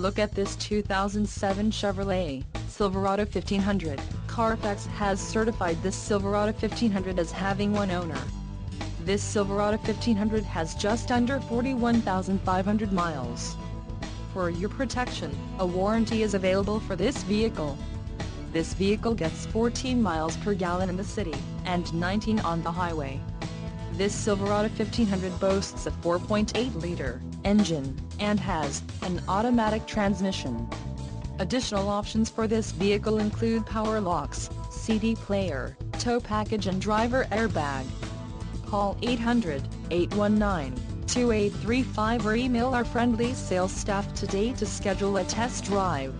Look at this 2007 Chevrolet Silverado 1500. Carfax has certified this Silverado 1500 as having one owner. This Silverado 1500 has just under 41,500 miles. For your protection, a warranty is available for this vehicle. This vehicle gets 14 miles per gallon in the city, and 19 on the highway. This Silverado 1500 boasts a 4.8-liter engine, and has an automatic transmission. Additional options for this vehicle include power locks, CD player, tow package and driver airbag. Call 800-819-2835 or email our friendly sales staff today to schedule a test drive.